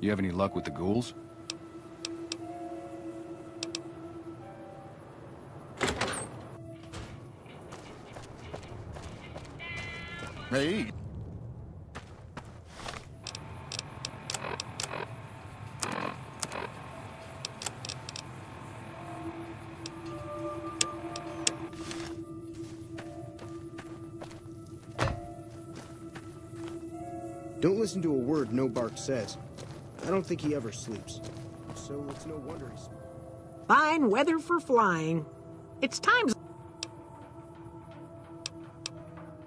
You have any luck with the ghouls? Hey. Don't listen to a word No Bark says. I don't think he ever sleeps. So it's no wonder he's... Fine weather for flying. It's times...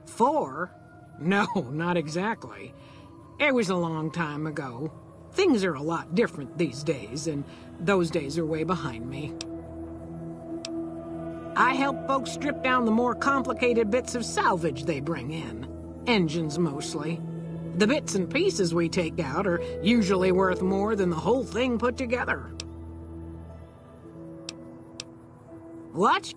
Four? No, not exactly. It was a long time ago. Things are a lot different these days, and those days are way behind me. I help folks strip down the more complicated bits of salvage they bring in. Engines, mostly. The bits and pieces we take out are usually worth more than the whole thing put together. What?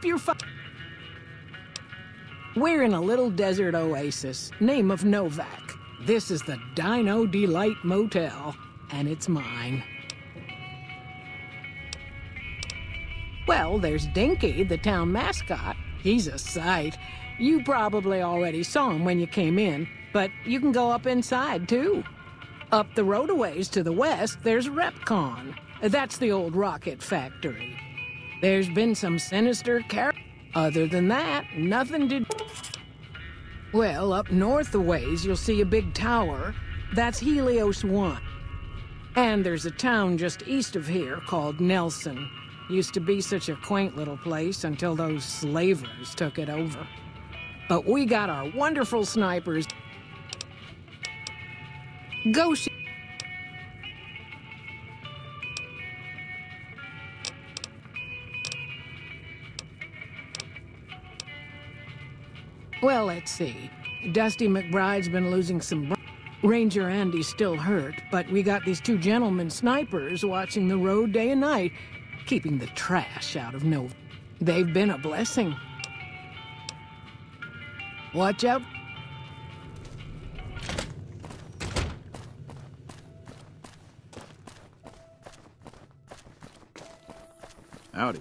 I hope you're. We're in a little desert oasis, name of Novac. This is the Dino Delight Motel, and it's mine. Well, there's Dinky, the town mascot. He's a sight. You probably already saw him when you came in, but you can go up inside, too. Up the roadways to the west, there's REPCONN. That's the old rocket factory. There's been some sinister char- Other than that, nothing to... Well, up north a ways, you'll see a big tower. That's Helios 1. And there's a town just east of here called Nelson. Used to be such a quaint little place until those slavers took it over. But we got our wonderful snipers. Go see... Well, let's see. Dusty McBride's been losing some... Ranger Andy's still hurt, but we got these two gentlemen snipers watching the road day and night, keeping the trash out of Nova. They've been a blessing. Watch out. Howdy.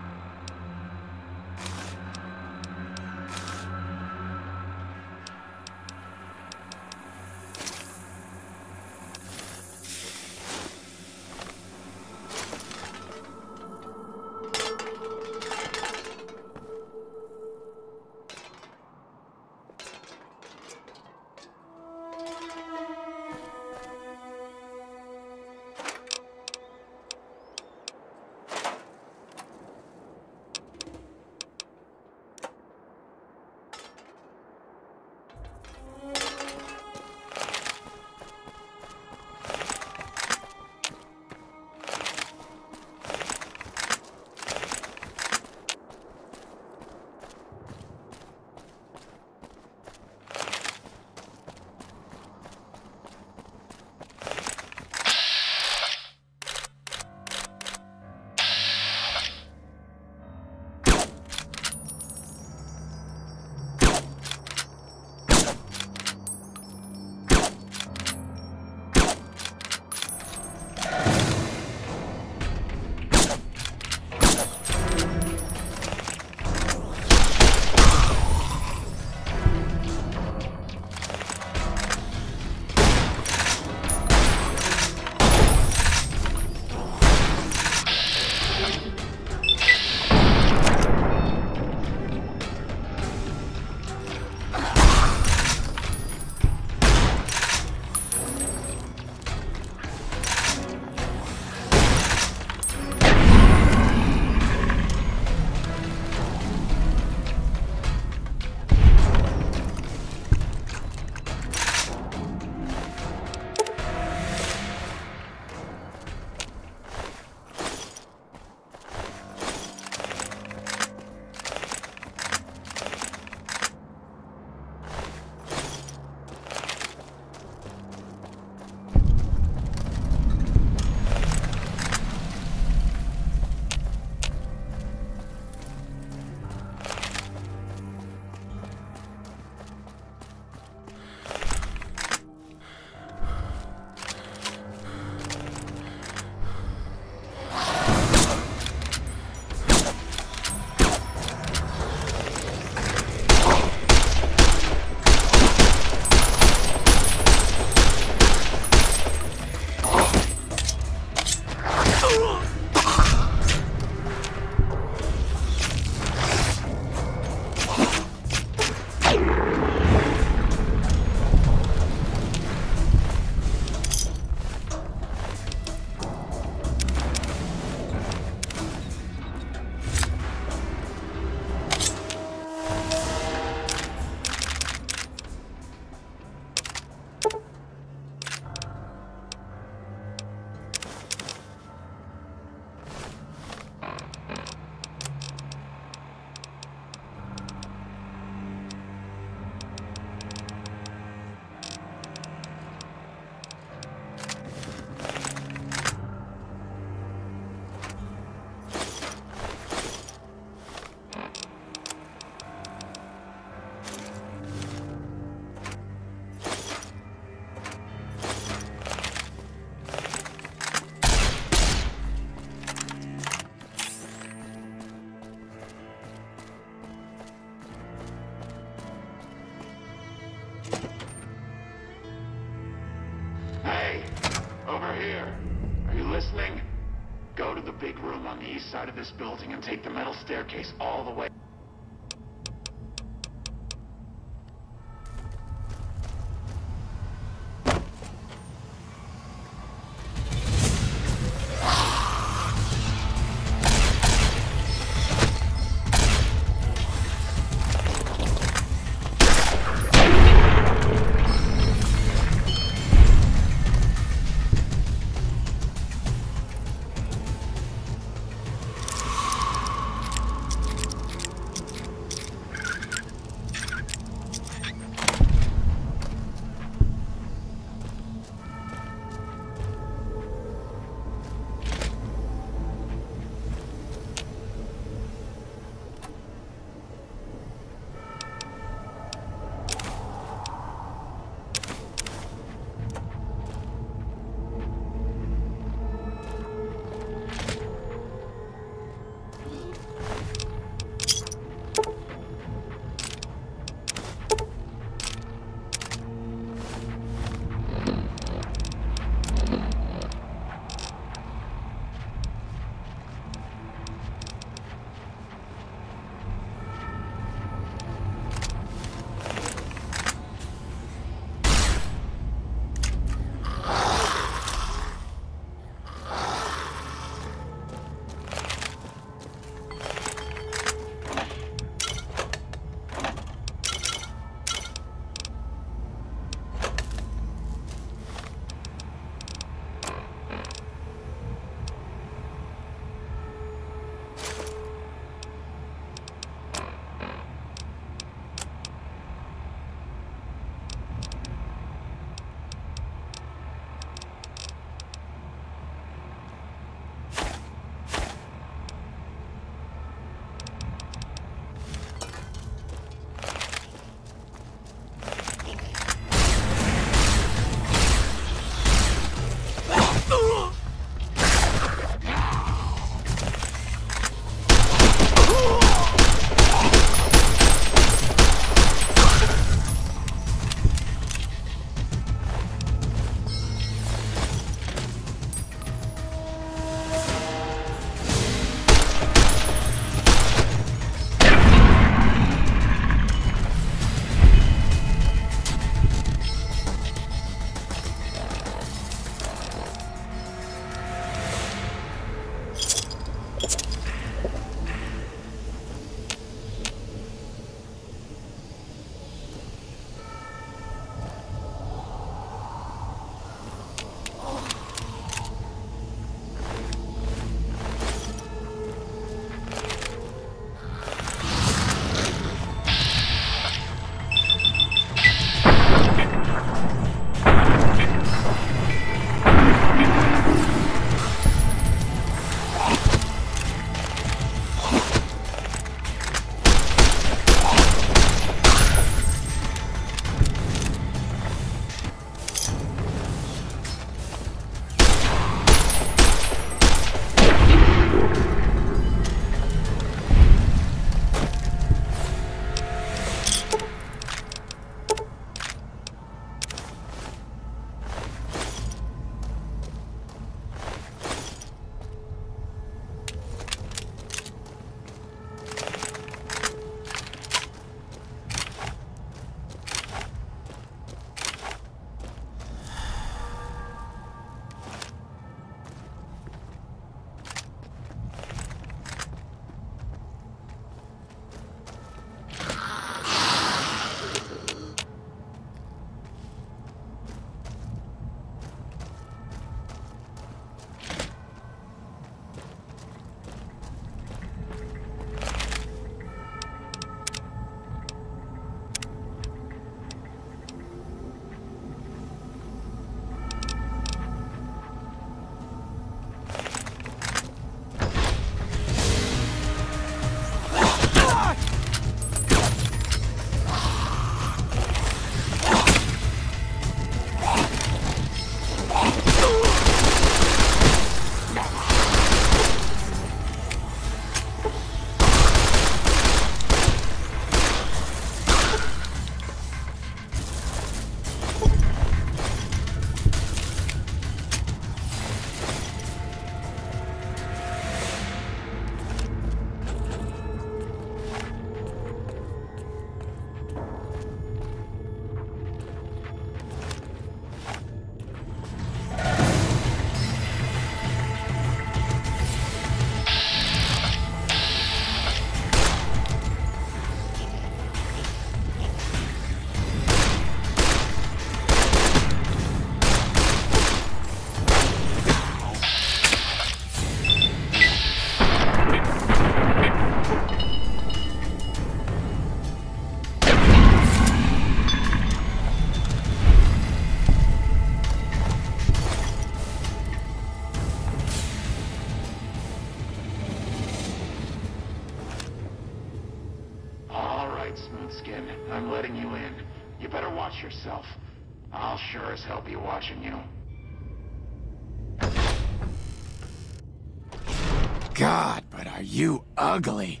God, but are you ugly.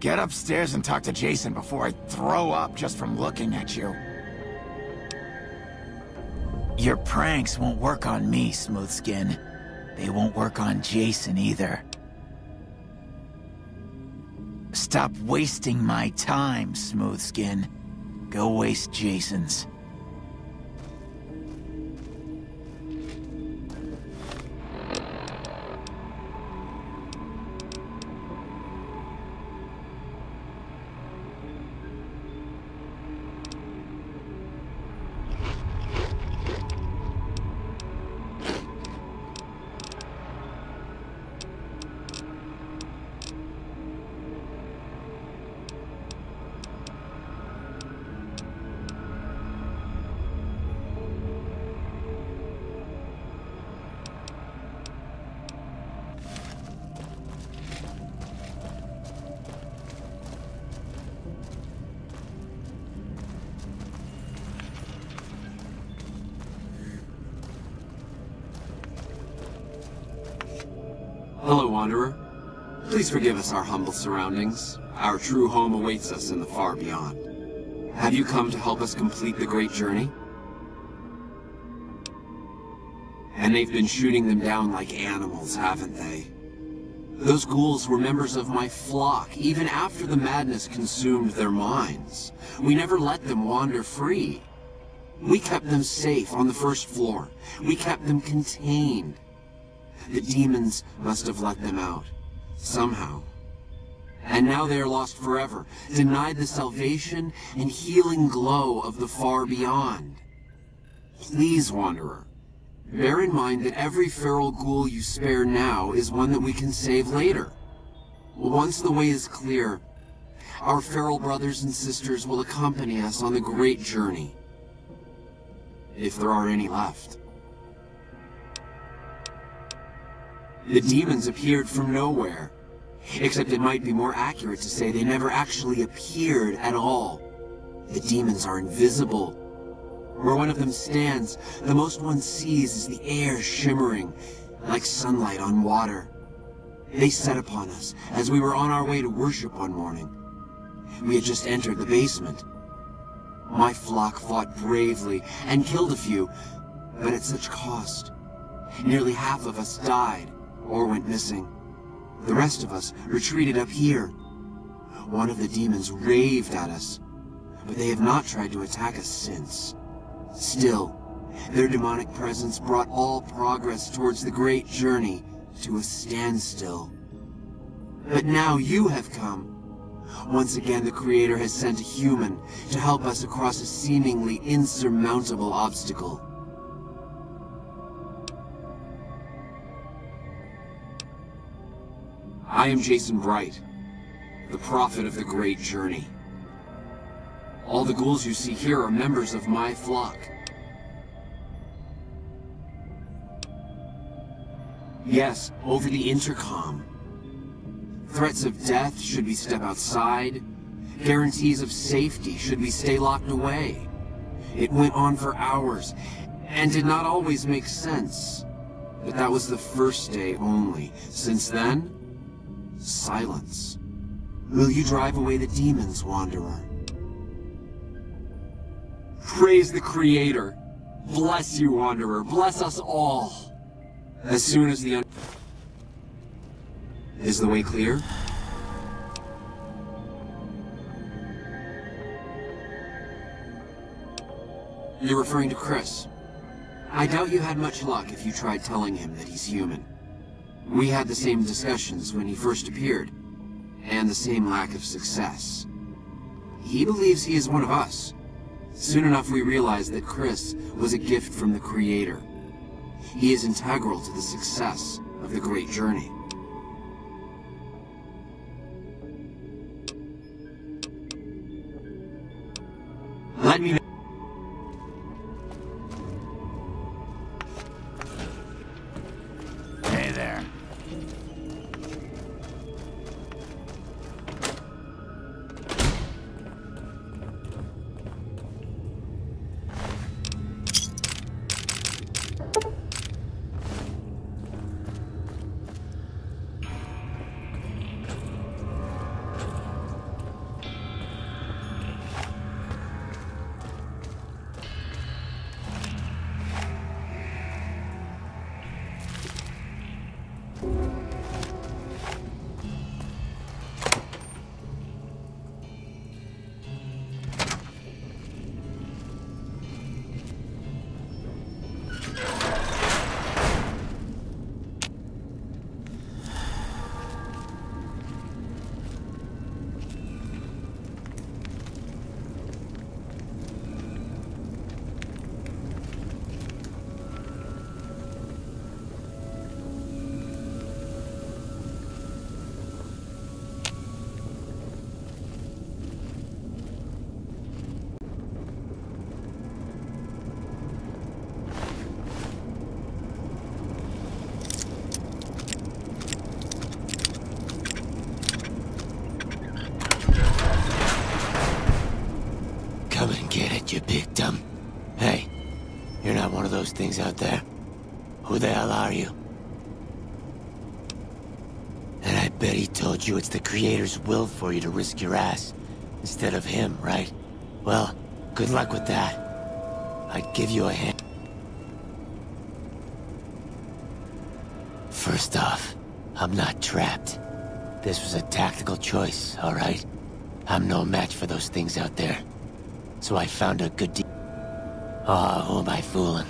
Get upstairs and talk to Jason before I throw up just from looking at you. Your pranks won't work on me, Smoothskin. They won't work on Jason either. Stop wasting my time, Smoothskin. Go waste Jason's. Forgive us our humble surroundings. Our true home awaits us in the far beyond. Have you come to help us complete the great journey? And they've been shooting them down like animals, haven't they? Those ghouls were members of my flock, even after the madness consumed their minds. We never let them wander free. We kept them safe on the first floor. We kept them contained. The demons must have let them out. Somehow. And now they are lost forever, denied the salvation and healing glow of the far beyond. Please, Wanderer, bear in mind that every feral ghoul you spare now is one that we can save later. Once the way is clear, our feral brothers and sisters will accompany us on the great journey. If there are any left. The demons appeared from nowhere. Except it might be more accurate to say they never actually appeared at all. The demons are invisible. Where one of them stands, the most one sees is the air shimmering, like sunlight on water. They set upon us as we were on our way to worship one morning. We had just entered the basement. My flock fought bravely and killed a few, but at such cost. Nearly half of us died or went missing. The rest of us retreated up here. One of the demons raved at us, but they have not tried to attack us since. Still, their demonic presence brought all progress towards the great journey to a standstill. But now you have come. Once again, the Creator has sent a human to help us across a seemingly insurmountable obstacle. I am Jason Bright, the prophet of the great journey. All the ghouls you see here are members of my flock. Yes, over the intercom. Threats of death should we step outside. Guarantees of safety should we stay locked away. It went on for hours, and did not always make sense. But that was the first day only. Since then, silence. Will you drive away the demons, Wanderer? Praise the Creator. Bless you, Wanderer. Bless us all. As soon as the Is the way clear? You're referring to Chris. I doubt you had much luck if you tried telling him that he's human. We had the same discussions when he first appeared, and the same lack of success. He believes he is one of us. Soon enough we realized that Chris was a gift from the Creator. He is integral to the success of the Great Journey. Hell are you? And I bet he told you it's the Creator's will for you to risk your ass, instead of him, right? Well, good luck with that. I'd give you a hand. First off, I'm not trapped. This was a tactical choice, alright? I'm no match for those things out there. So I found a good deal. Oh, who am I fooling?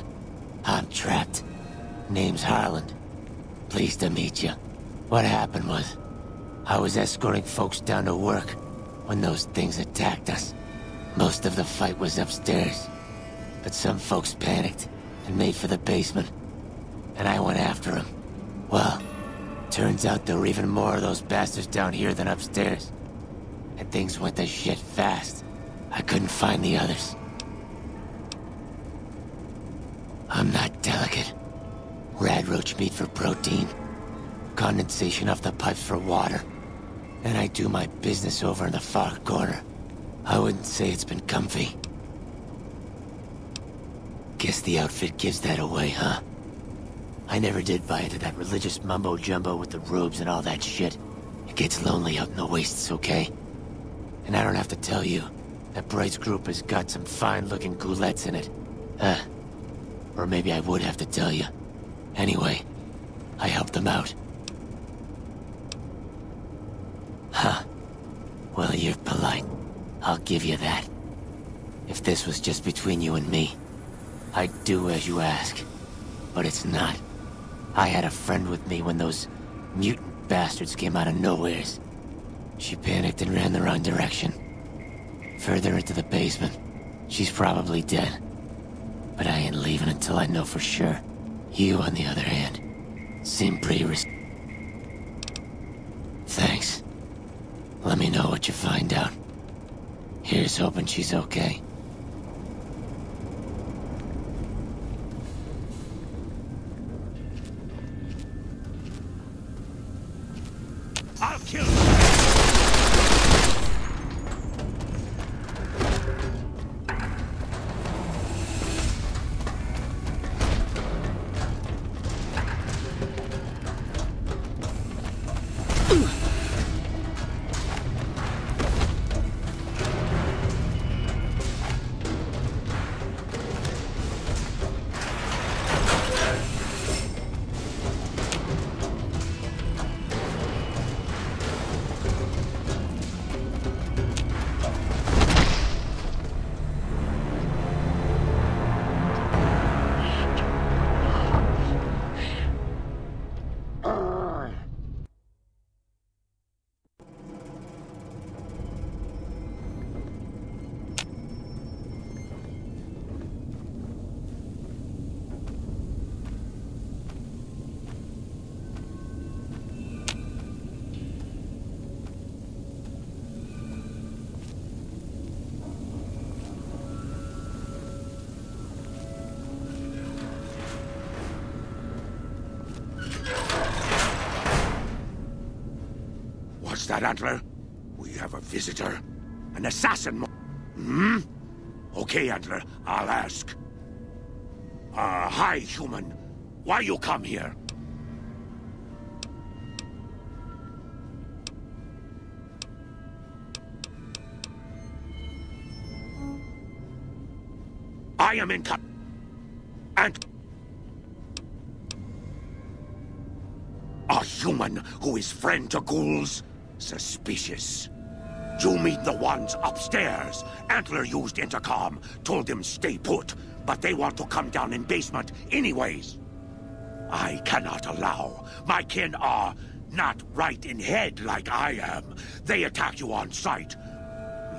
Name's Harland. Pleased to meet you. What happened was, I was escorting folks down to work when those things attacked us. Most of the fight was upstairs, but some folks panicked and made for the basement, and I went after them. Well, turns out there were even more of those bastards down here than upstairs, and things went to shit fast. I couldn't find the others. I'm not delicate. Meat for protein. Condensation off the pipes for water. And I do my business over in the far corner. I wouldn't say it's been comfy. Guess the outfit gives that away, huh? I never did buy into that religious mumbo-jumbo with the robes and all that shit. It gets lonely out in the wastes, okay? And I don't have to tell you, that Bright's group has got some fine-looking ghoulettes in it. Huh. Or maybe I would have to tell you. Anyway, I helped them out. Huh. Well, you're polite. I'll give you that. If this was just between you and me, I'd do as you ask. But it's not. I had a friend with me when those mutant bastards came out of nowheres. She panicked and ran the wrong direction. Further into the basement. She's probably dead. But I ain't leaving until I know for sure. You, on the other hand, seem pretty res- Thanks. Let me know what you find out. Here's hoping she's okay. Antler? We have a visitor. An assassin. Hmm? Okay, Antler, I'll ask. Uh, hi, human. Why you come here? I am in co- And... A human who is friend to ghouls? Suspicious. You meet the ones upstairs. Antler used intercom, told them stay put, but they want to come down in basement anyways. I cannot allow. My kin are not right in head like I am. They attack you on sight.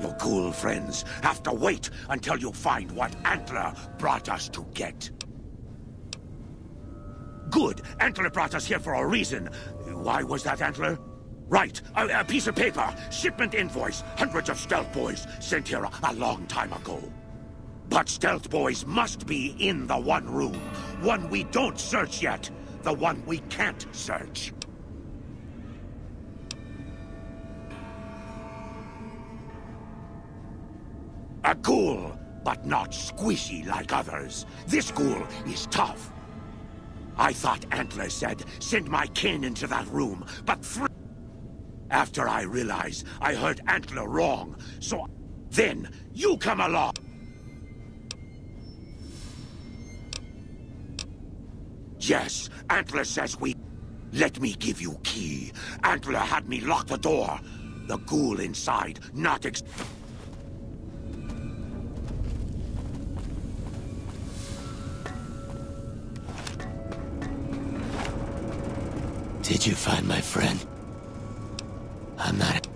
Your ghoul friends have to wait until you find what Antler brought us to get. Good. Antler brought us here for a reason. Why was that, Antler? Right. A, a piece of paper. Shipment invoice. Hundreds of stealth boys sent here a, a long time ago. But stealth boys must be in the one room. One we don't search yet. The one we can't search. A ghoul. but not squishy like others. This ghoul is tough. I thought Antler said, send my kin into that room, but three... After I realize I heard Antler wrong, so... Then, you come along! Yes, Antler says we... Let me give you key. Antler had me lock the door. The ghoul inside, not ex... Did you find my friend? I'm not...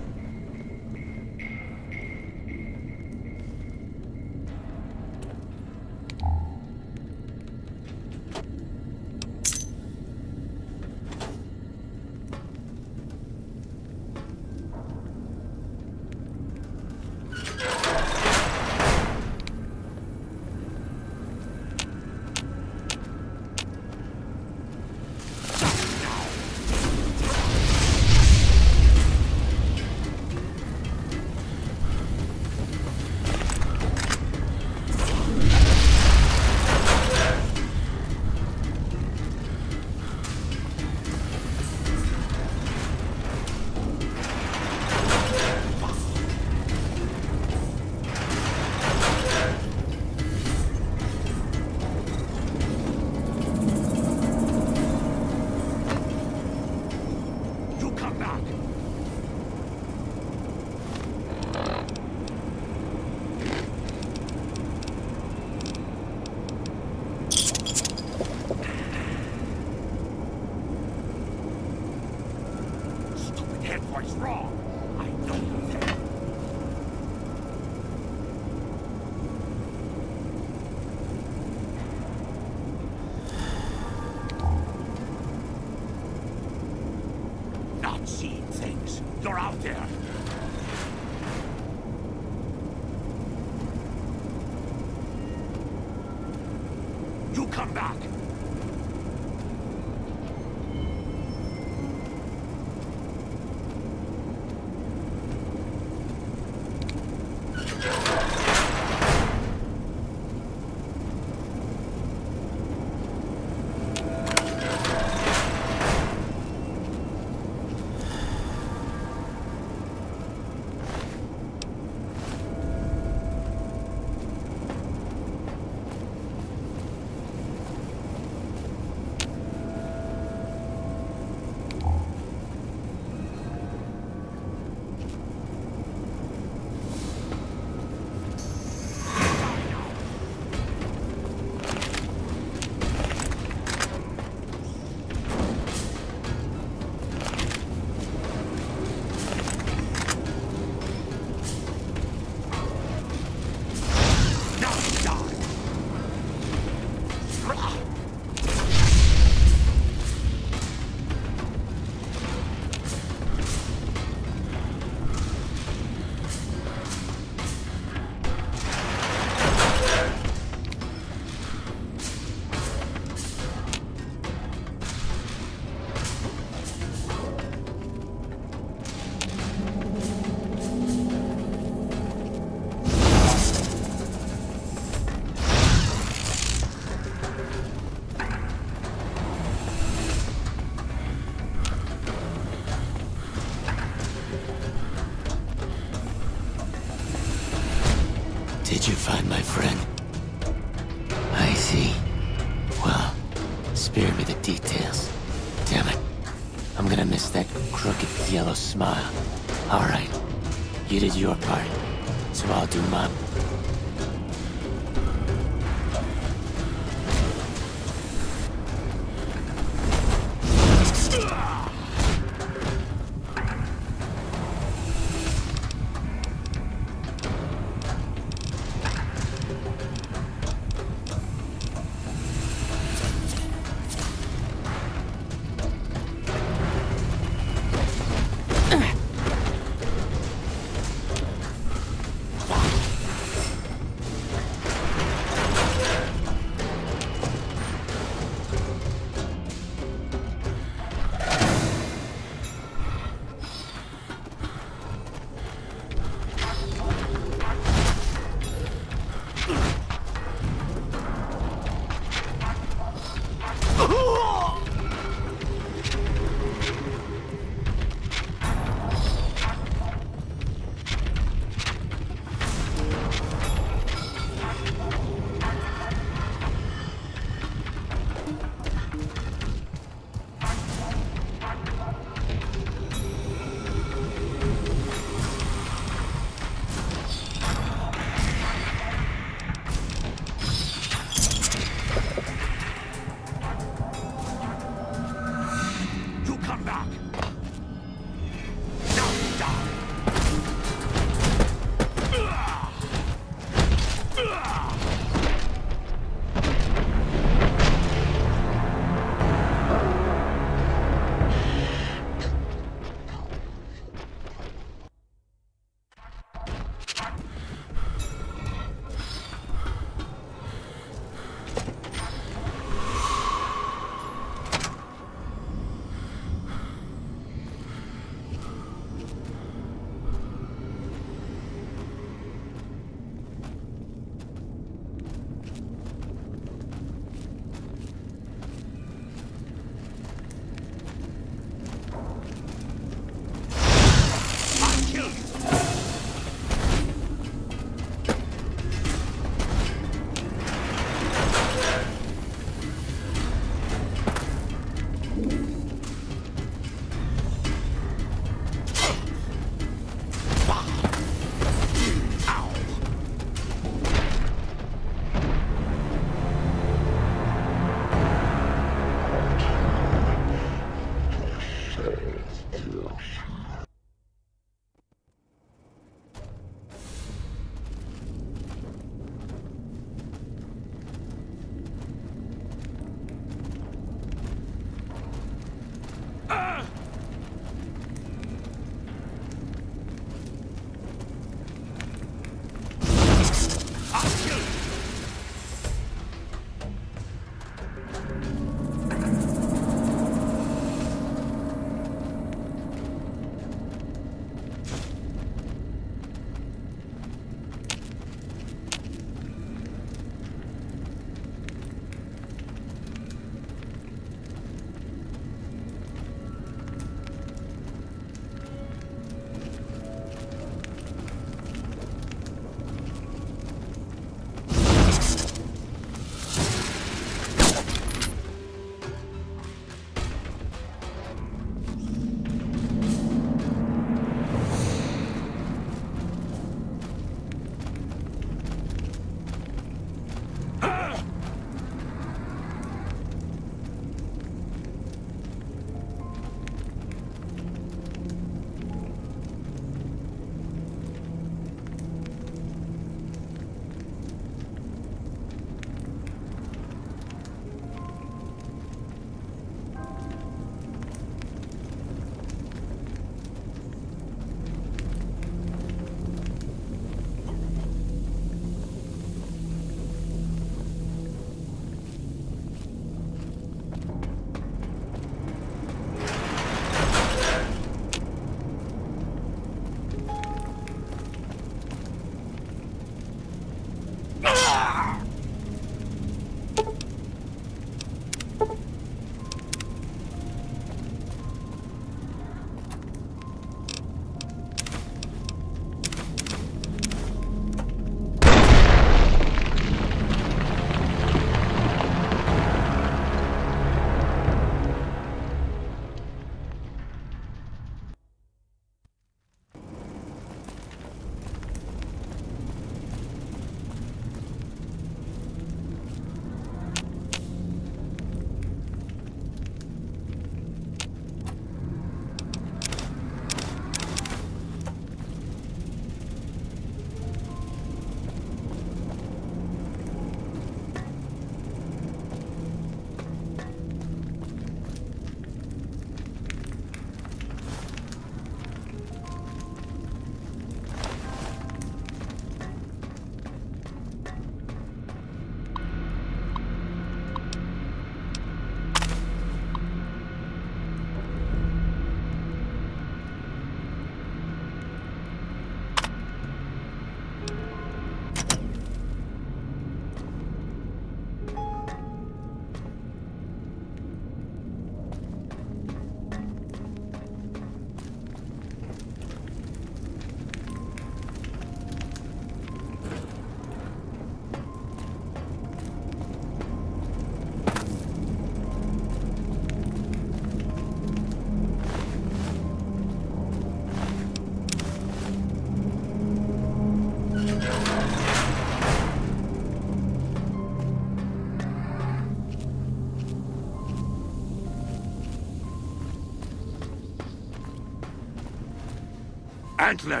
Antler.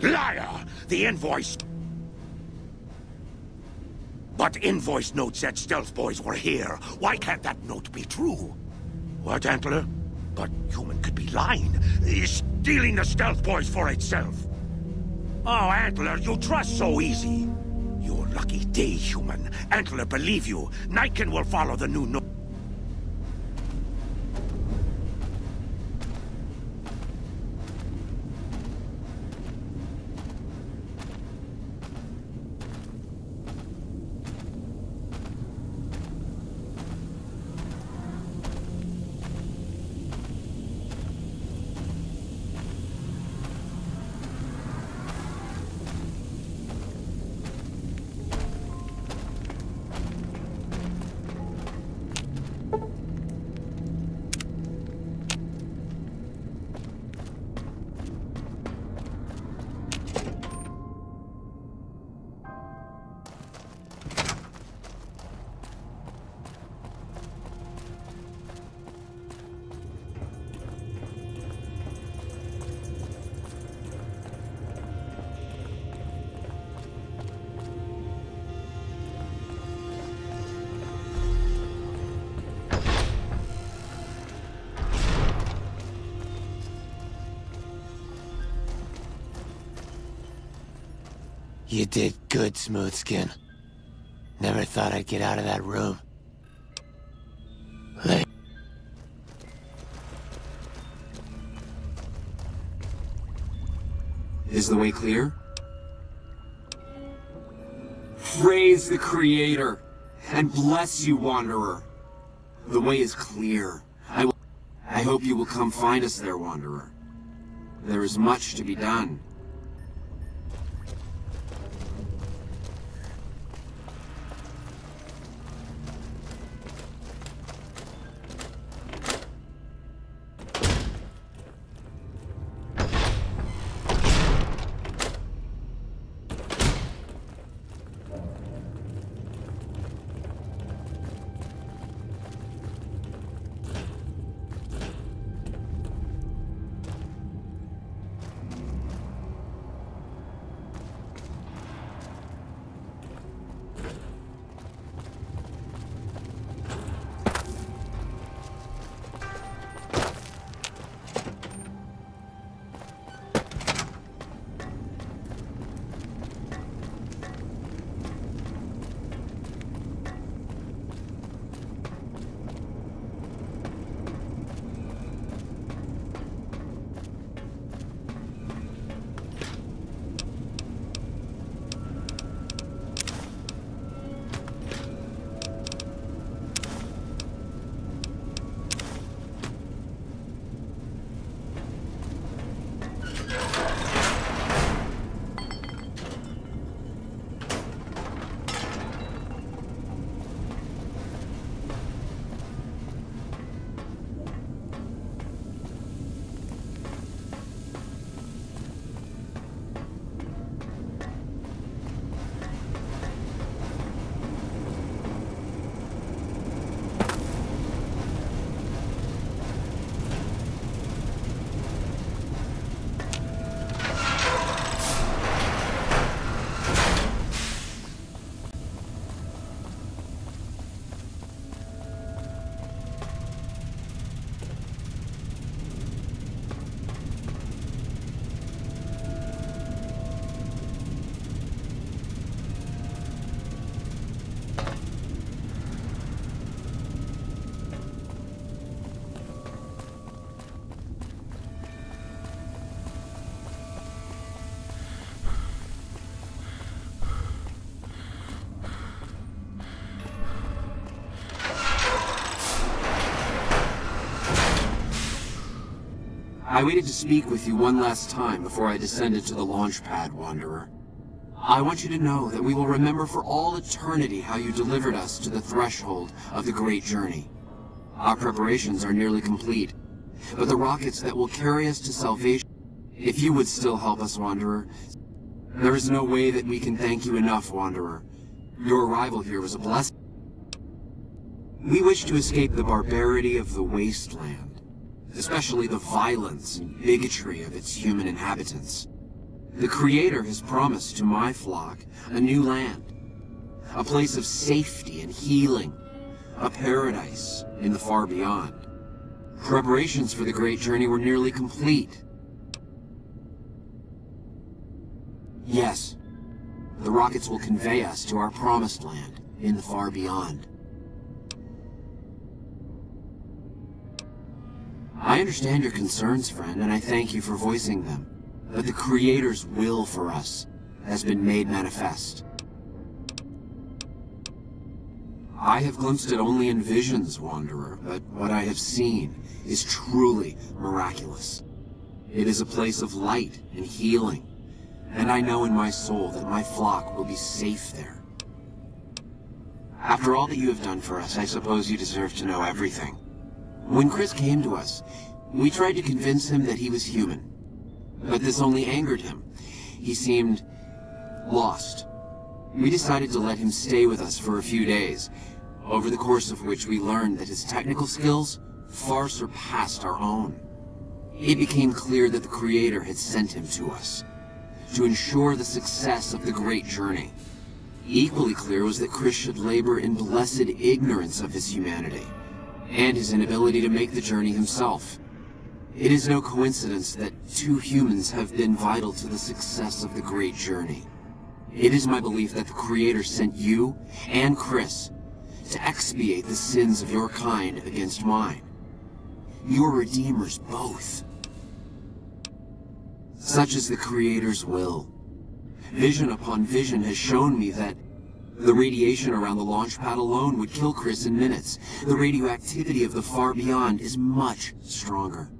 Liar! The invoice... But invoice note said Stealth Boys were here. Why can't that note be true? What, Antler? But human could be lying. He's stealing the Stealth Boys for itself. Oh, Antler, you trust so easy. Your lucky day, human. Antler, believe you. Nightkin will follow the new note. Did smooth skin. Never thought I'd get out of that room. Is the way clear? Praise the Creator, and bless you, Wanderer. The way is clear. I. I hope you will come find us there, Wanderer. There is much to be done. I waited to speak with you one last time before I descended to the launch pad, Wanderer. I want you to know that we will remember for all eternity how you delivered us to the threshold of the Great Journey. Our preparations are nearly complete, but the rockets that will carry us to salvation... If you would still help us, Wanderer, there is no way that we can thank you enough, Wanderer. Your arrival here was a blessing. We wish to escape the barbarity of the wasteland, especially the violence and bigotry of its human inhabitants. The Creator has promised to my flock a new land, a place of safety and healing, a paradise in the far beyond. Preparations for the great journey were nearly complete. Yes, the rockets will convey us to our promised land in the far beyond. I understand your concerns, friend, and I thank you for voicing them. But the Creator's will for us has been made manifest. I have glimpsed it only in visions, Wanderer, but what I have seen is truly miraculous. It is a place of light and healing, and I know in my soul that my flock will be safe there. After all that you have done for us, I suppose you deserve to know everything. When Chris came to us, we tried to convince him that he was human. But this only angered him. He seemed lost. We decided to let him stay with us for a few days, over the course of which we learned that his technical skills far surpassed our own. It became clear that the Creator had sent him to us, to ensure the success of the great journey. Equally clear was that Chris should labor in blessed ignorance of his humanity, and his inability to make the journey himself. It is no coincidence that two humans have been vital to the success of the great journey. It is my belief that the Creator sent you and Chris to expiate the sins of your kind against mine. Your redeemers both. Such is the Creator's will. Vision upon vision has shown me that the radiation around the launch pad alone would kill Chris in minutes. The radioactivity of the far beyond is much stronger.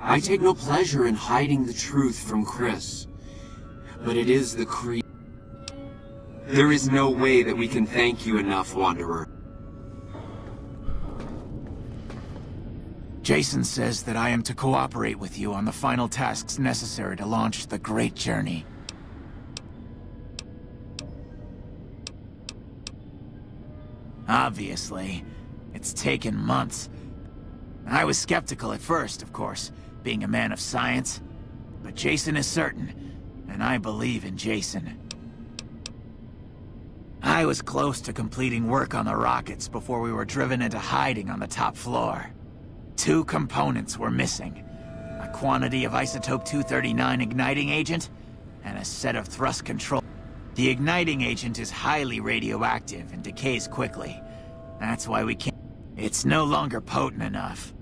I take no pleasure in hiding the truth from Chris, but it is the creed. There is no way that we can thank you enough, Wanderer. Jason says that I am to cooperate with you on the final tasks necessary to launch the Great Journey. Obviously, it's taken months. I was skeptical at first, of course, being a man of science. But Jason is certain, and I believe in Jason. I was close to completing work on the rockets before we were driven into hiding on the top floor. Two components were missing. A quantity of isotope 239 igniting agent, and a set of thrust control. The igniting agent is highly radioactive and decays quickly. That's why we can't... It's no longer potent enough.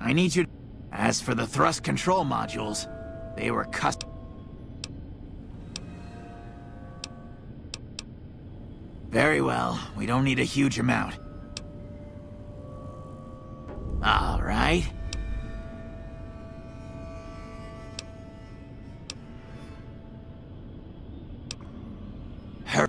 I need you... As for the thrust control modules, they were custom... Very well. We don't need a huge amount. All right. Her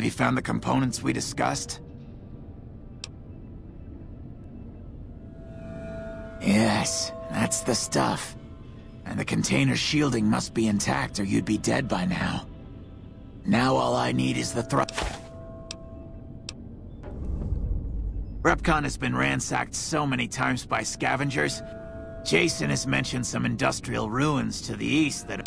Have you found the components we discussed? Yes, that's the stuff. And the container shielding must be intact or you'd be dead by now. Now all I need is the thrust. REPCONN has been ransacked so many times by scavengers. Jason has mentioned some industrial ruins to the east that...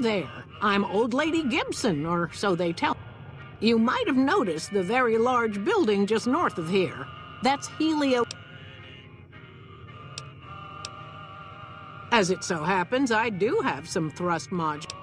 There. I'm Old Lady Gibson, or so they tell. You might have noticed the very large building just north of here. That's Helio. As it so happens, I do have some thrust modules.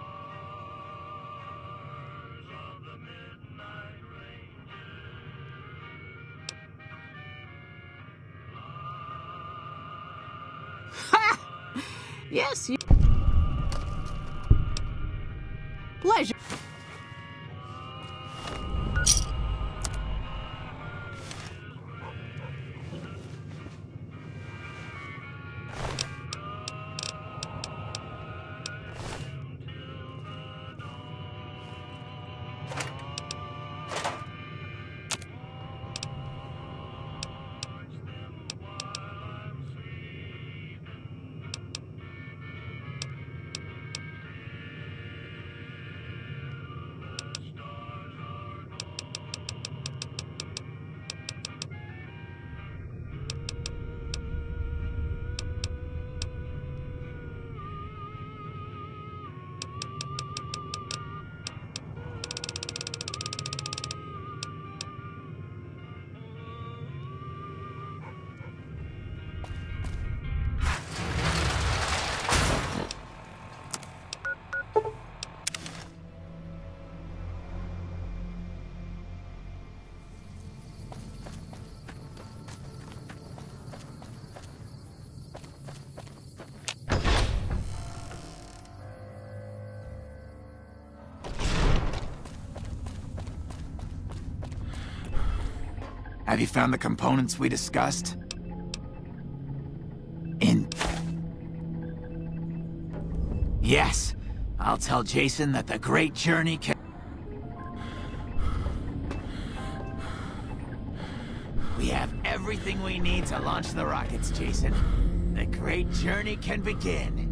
Have you found the components we discussed? In... Yes. I'll tell Jason that the Great Journey can... We have everything we need to launch the rockets, Jason. The Great Journey can begin.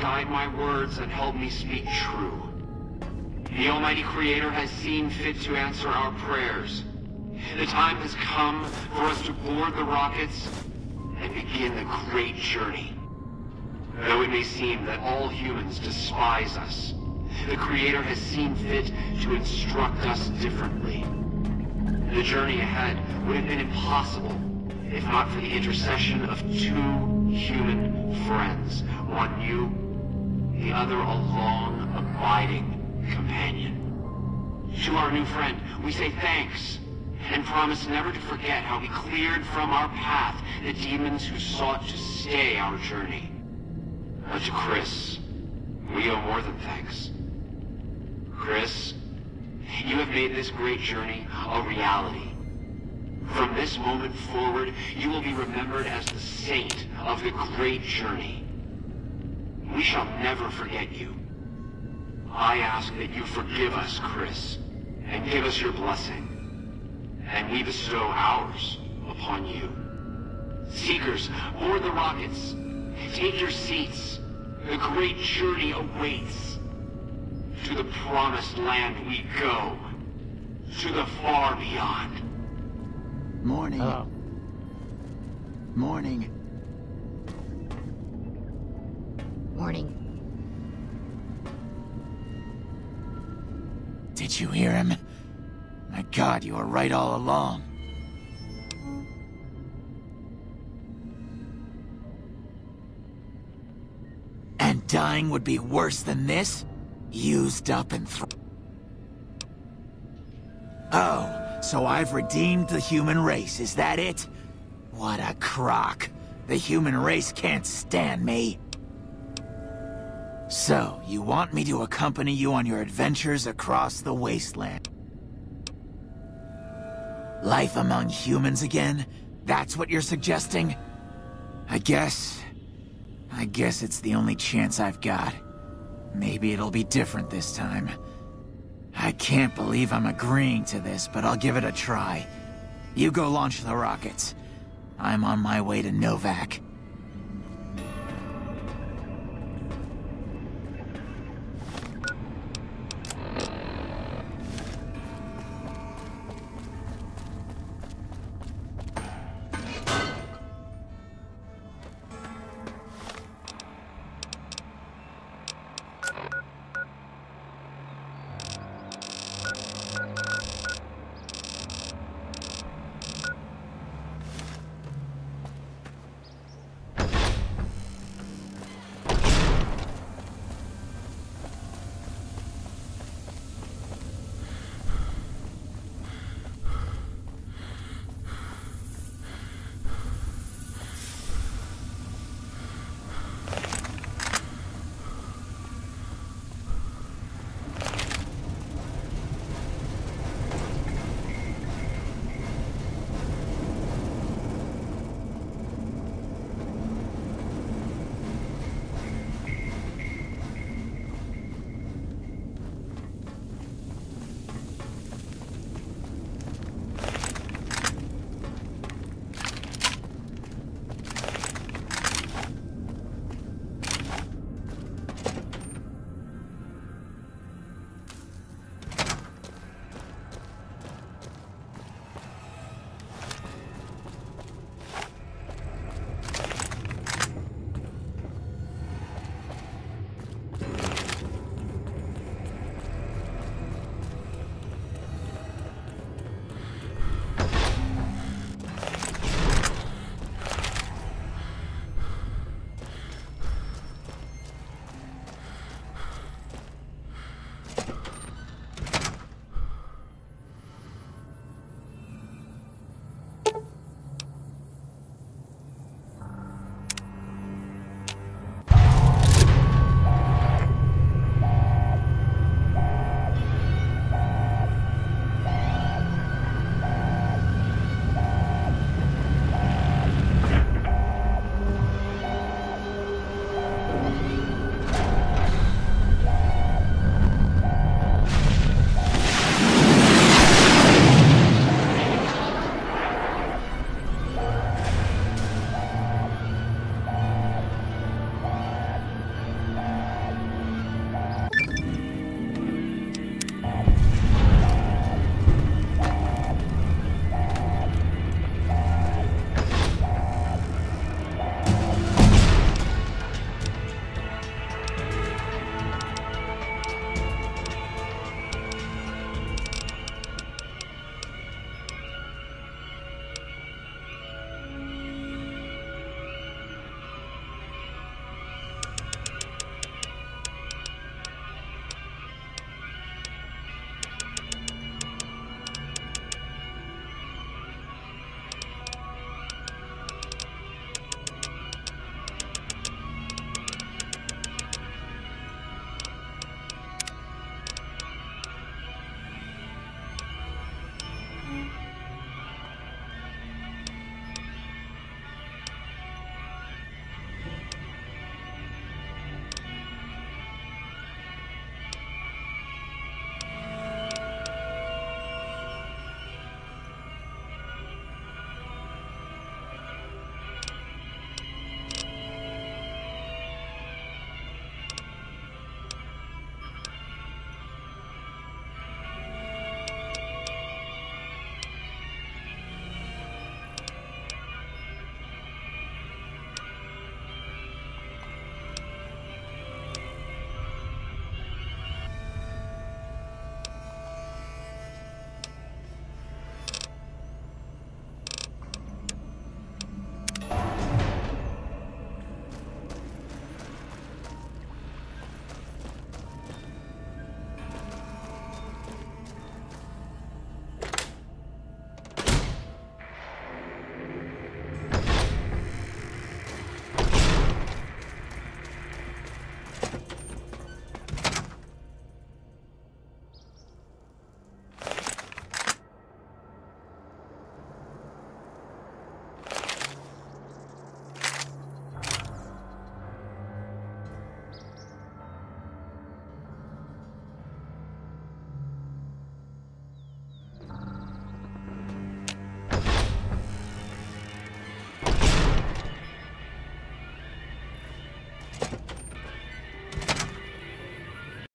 Guide my words and help me speak true. The Almighty Creator has seen fit to answer our prayers. The time has come for us to board the rockets and begin the great journey. Though it may seem that all humans despise us, the Creator has seen fit to instruct us differently. The journey ahead would have been impossible if not for the intercession of two human friends. One you, the other a long, abiding companion. To our new friend, we say thanks, and promise never to forget how we cleared from our path the demons who sought to stay our journey. But to Chris, we owe more than thanks. Chris, you have made this great journey a reality. From this moment forward, you will be remembered as the saint of the great journey. We shall never forget you. I ask that you forgive us, Chris, and give us your blessing. And we bestow ours upon you. Seekers, board the rockets. Take your seats. The great journey awaits. To the promised land we go. To the far beyond. Morning. Hello. Morning. Morning. Did you hear him? My god, you were right all along. And dying would be worse than this? Used up and thr- Oh, so I've redeemed the human race, is that it? What a crock. The human race can't stand me. So, you want me to accompany you on your adventures across the wasteland? Life among humans again? That's what you're suggesting? I guess... I guess it's the only chance I've got. Maybe it'll be different this time. I can't believe I'm agreeing to this, but I'll give it a try. You go launch the rockets. I'm on my way to Novac.